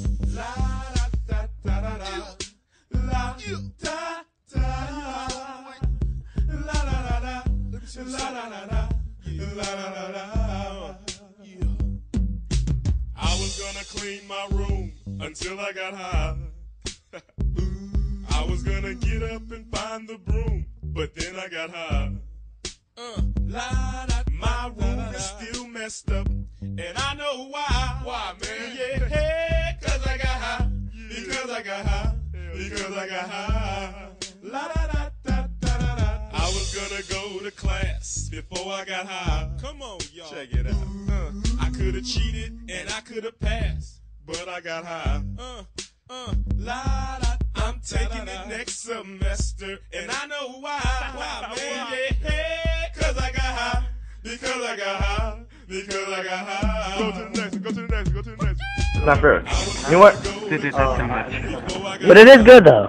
I was gonna clean my room until I got high. I was gonna get up and find the broom, but then I got high. My room is still messed up, and I know why. Why, man? Yeah. I got high. Because I got high. La da da da da da da. I was gonna go to class before I got high. Come on, y'all. Check it out. Uh, I could have cheated and I could have passed, but I got high. Uh, uh, la da. I'm taking it next semester, and I know why. Why, man? Yeah, hey, cause I got high. Because I got high. Because I got high. Go to the next. Go to the next. Go to the next. Not fair. You know what? Dude, dude, that's too much. But it is good though.